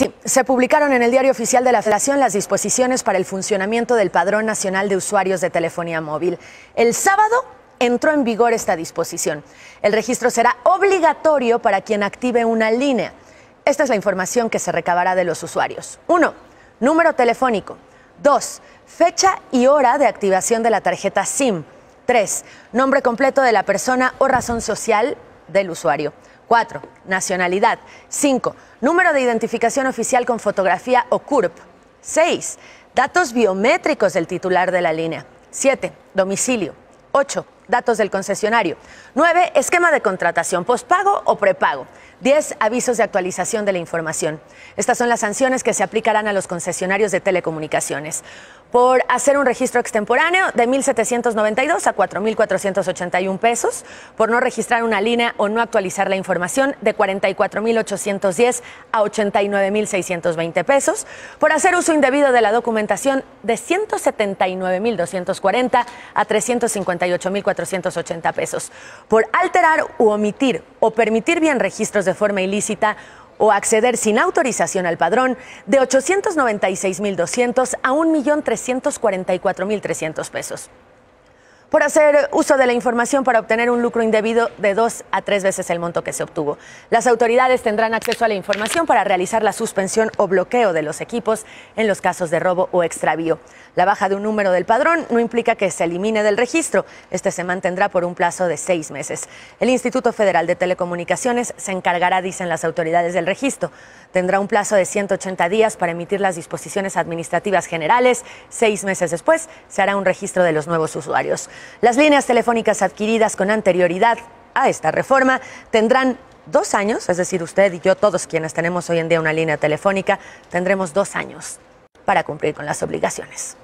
Sí, se publicaron en el Diario Oficial de la Federación las disposiciones para el funcionamiento del Padrón Nacional de Usuarios de Telefonía Móvil. El sábado entró en vigor esta disposición. El registro será obligatorio para quien active una línea. Esta es la información que se recabará de los usuarios. Uno, Número telefónico. Dos, Fecha y hora de activación de la tarjeta SIM. Tres, Nombre completo de la persona o razón social del usuario. 4. Nacionalidad. 5. Número de identificación oficial con fotografía o CURP. 6. Datos biométricos del titular de la línea. 7. Domicilio. 8. Datos del concesionario. 9. Esquema de contratación, postpago o prepago. 10. Avisos de actualización de la información. Estas son las sanciones que se aplicarán a los concesionarios de telecomunicaciones. Por hacer un registro extemporáneo de 1.792 a 4.481 pesos. Por no registrar una línea o no actualizar la información de 44.810 a 89.620 pesos. Por hacer uso indebido de la documentación de 179.240 a 358.480 pesos. Por alterar u omitir o permitir bien registros de forma ilícita o acceder sin autorización al padrón de 896.200 a 1.344.300 pesos por hacer uso de la información para obtener un lucro indebido de dos a tres veces el monto que se obtuvo. Las autoridades tendrán acceso a la información para realizar la suspensión o bloqueo de los equipos en los casos de robo o extravío. La baja de un número del padrón no implica que se elimine del registro. Este se mantendrá por un plazo de seis meses. El Instituto Federal de Telecomunicaciones se encargará, dicen las autoridades del registro. Tendrá un plazo de 180 días para emitir las disposiciones administrativas generales. Seis meses después se hará un registro de los nuevos usuarios. Las líneas telefónicas adquiridas con anterioridad a esta reforma tendrán dos años, es decir, usted y yo, todos quienes tenemos hoy en día una línea telefónica, tendremos dos años para cumplir con las obligaciones.